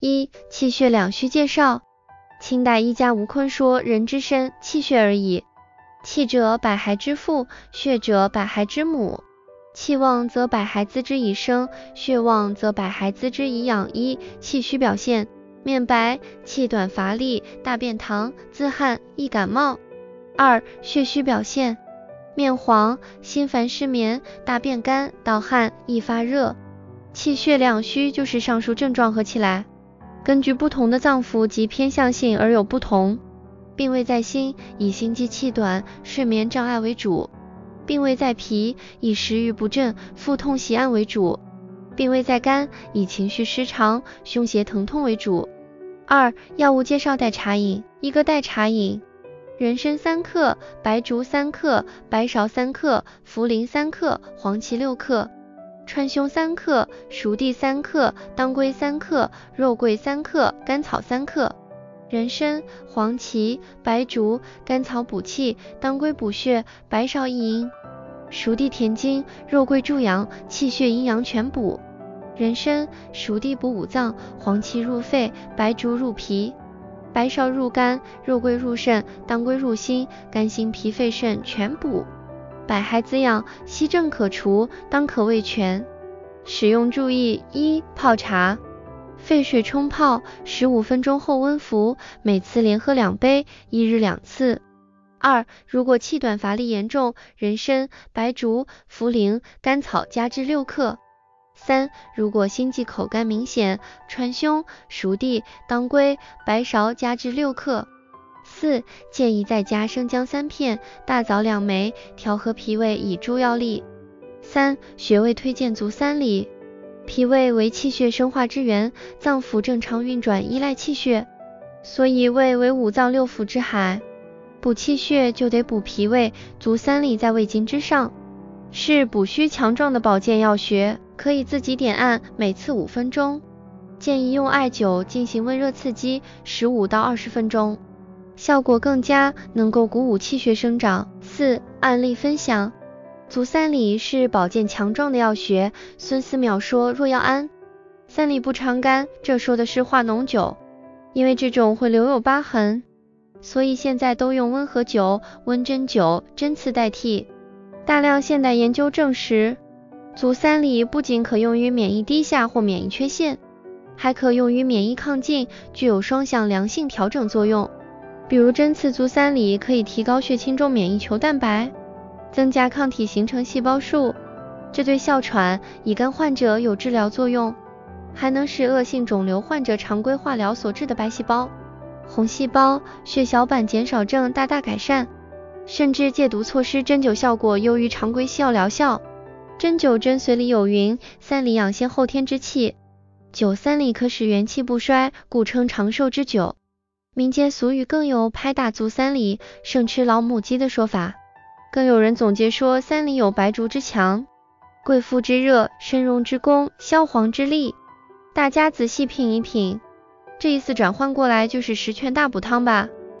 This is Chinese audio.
一、气血两虚介绍。清代医家吴坤说：“人之身，气血而已。气者，百骸之父；血者，百骸之母。气旺则百骸滋之以生，血旺则百骸滋之以养。一、气虚表现：面白、气短乏力、大便溏、自汗、易感冒。二、血虚表现：面黄、心烦失眠、大便干、盗汗、易发热。气血两虚就是上述症状合起来。根据不同的脏腑及偏向性而有不同。病位在心，以心悸气短、睡眠障碍为主；病位在脾，以食欲不振、腹痛袭按为主；病位在肝，以情绪失常、胸胁疼痛为主。二、药物介绍代茶饮，一个代茶饮：人参三克、白术三克、白芍三克、茯苓三克、黄芪六克。川芎三克，熟地三克，当归三克，肉桂三克，甘草三克。人参、黄芪、白术、甘草补气，当归补血，白芍益阴。熟地填精，肉桂助阳，气血阴阳全补。人参、熟地补五脏，黄芪入肺，白术入脾，白芍入肝，肉桂入肾，当归入心，肝心脾肺肾全补。百骸滋养，息症可除，当可味全。使用注意：一、泡茶，沸水冲泡，十五分钟后温服，每次连喝两杯，一日两次。二、如果气短乏力严重，人参、白术、茯苓、甘草加至六克。三、如果心悸口干明显，川芎、熟地、当归、白芍加至六克。四建议再加生姜三片，大枣两枚，调和脾胃以助药力。三穴位推荐足三里。脾胃为气血生化之源，脏腑正常运转依赖气血，所以胃为五脏六腑之海，补气血就得补脾胃。足三里在胃经之上，是补虚强壮的保健药学，可以自己点按，每次五分钟。建议用艾灸进行温热刺激，十五到二十分钟。效果更佳，能够鼓舞气血生长。四案例分享：足三里是保健强壮的药学。孙思邈说，若要安三里不长干，这说的是化脓灸，因为这种会留有疤痕，所以现在都用温和灸、温针灸、针刺代替。大量现代研究证实，足三里不仅可用于免疫低下或免疫缺陷，还可用于免疫亢进，具有双向良性调整作用。比如针刺足三里可以提高血清中免疫球蛋白，增加抗体形成细胞数，这对哮喘、乙肝患者有治疗作用，还能使恶性肿瘤患者常规化疗所致的白细胞、红细胞、血小板减少症大大改善，甚至戒毒措施针灸效果优于常规西药疗效。针灸针髓里有云：三里养先后天之气，灸三里可使元气不衰，故称长寿之灸。民间俗语更有拍打足三里胜吃老母鸡的说法，更有人总结说三里有白术之强、贵妇之热、参茸之功、消黄之力。大家仔细品一品，这一次转换过来就是十全大补汤吧。